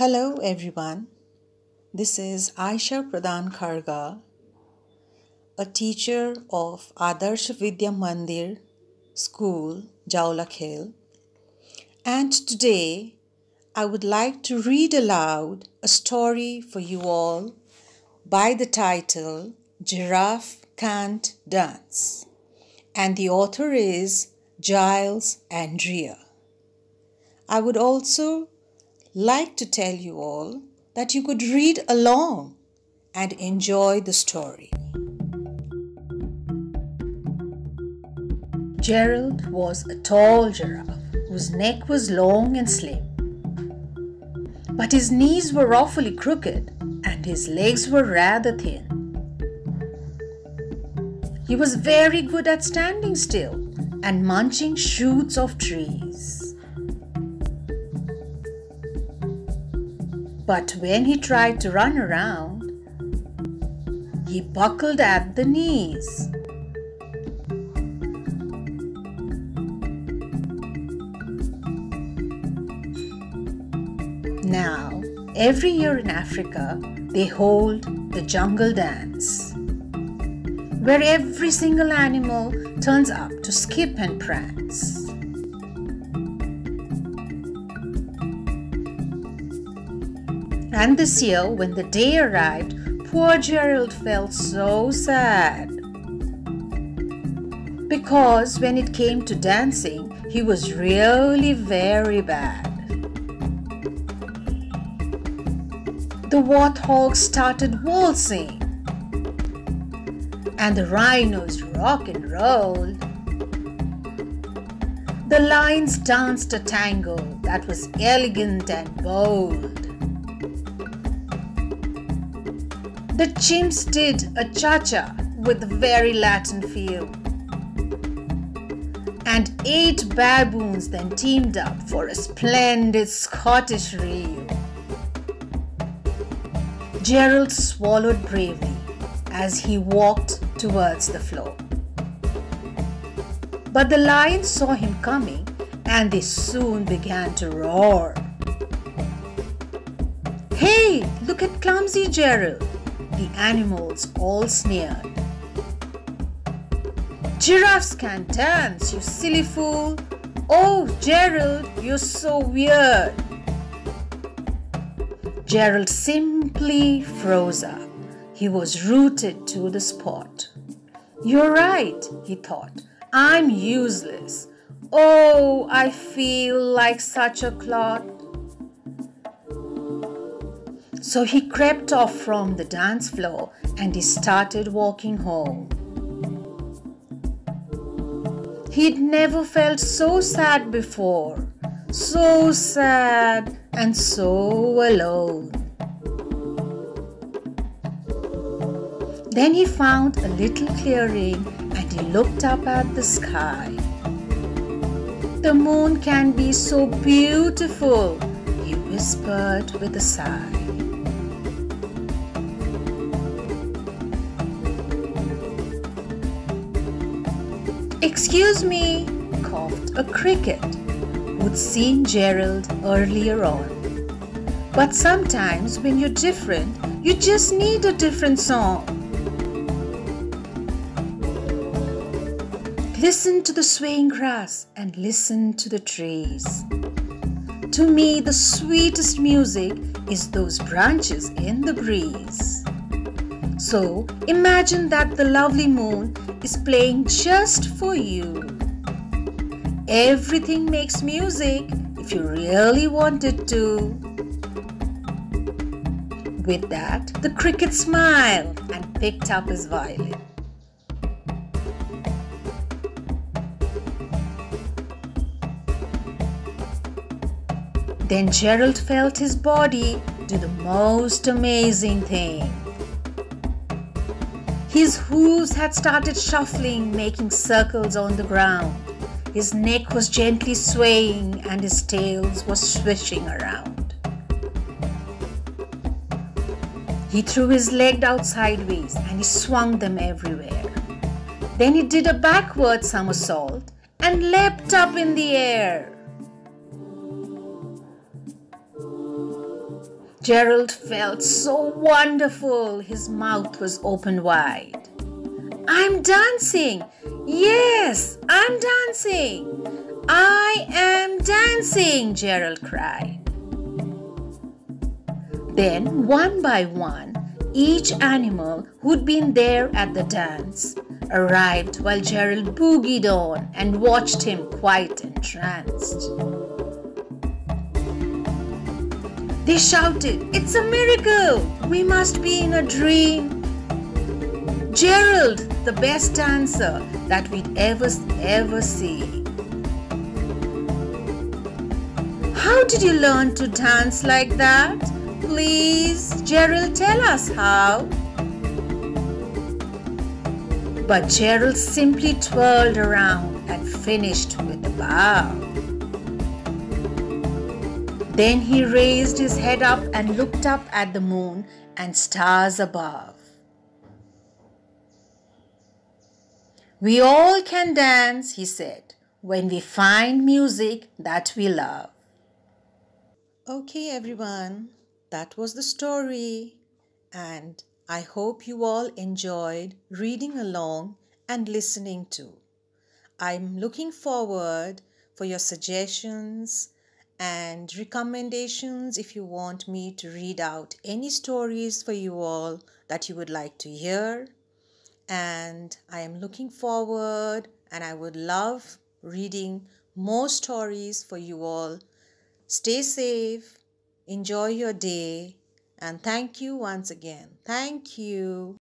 Hello, everyone. This is Ayesha Pradhan Kharga, a teacher of Adarsh Vidya Mandir School, Jaulakhel. And today I would like to read aloud a story for you all by the title Giraffe Can't Dance. And the author is Giles Andreae. I would also like to tell you all that you could read along and enjoy the story. Gerald was a tall giraffe whose neck was long and slim. But his knees were awfully crooked and his legs were rather thin. He was very good at standing still and munching shoots of trees. But when he tried to run around, he buckled at the knees. Now, every year in Africa, they hold the jungle dance, where every single animal turns up to skip and prance. And this year, when the day arrived, poor Gerald felt so sad. Because when it came to dancing, he was really very bad. The warthog started waltzing, and the rhinos rock and rolled. The lions danced a tango that was elegant and bold. The chimps did a cha cha with a very Latin feel. And eight baboons then teamed up for a splendid Scottish reel. Gerald swallowed bravely as he walked towards the floor. But the lions saw him coming and they soon began to roar. Hey, look at clumsy Gerald, the animals all sneered. Giraffes can dance, you silly fool. Oh, Gerald, you're so weird. Gerald simply froze up. He was rooted to the spot. You're right, he thought. I'm useless. Oh, I feel like such a clot. So he crept off from the dance floor and he started walking home. He'd never felt so sad before, so sad and so alone. Then he found a little clearing and he looked up at the sky. The moon can be so beautiful, he whispered with a sigh. Excuse me, coughed a cricket who'd seen Gerald earlier on. But sometimes when you're different, you just need a different song. Listen to the swaying grass and listen to the trees. To me, the sweetest music is those branches in the breeze. So imagine that the lovely moon is playing just for you. Everything makes music if you really want it to. With that, the cricket smiled and picked up his violin. Then Gerald felt his body do the most amazing thing. His hooves had started shuffling, making circles on the ground. His neck was gently swaying and his tails was swishing around. He threw his leg out sideways and he swung them everywhere. Then he did a backward somersault and leapt up in the air. Gerald felt so wonderful, his mouth was open wide. I'm dancing! Yes, I'm dancing! I am dancing! Gerald cried. Then, one by one, each animal who'd been there at the dance arrived while Gerald boogied on and watched him quite entranced. They shouted, It's a miracle! We must be in a dream. Gerald, the best dancer that we'd ever, ever see. How did you learn to dance like that? Please, Gerald, tell us how. But Gerald simply twirled around and finished with a bow. Then he raised his head up and looked up at the moon and stars above. We all can dance, he said, when we find music that we love. Okay, everyone, that was the story. And I hope you all enjoyed reading along and listening to. I'm looking forward for your suggestions and recommendations if you want me to read out any stories for you all that you would like to hear. And I am looking forward and I would love reading more stories for you all. Stay safe, enjoy your day, and thank you once again. Thank you.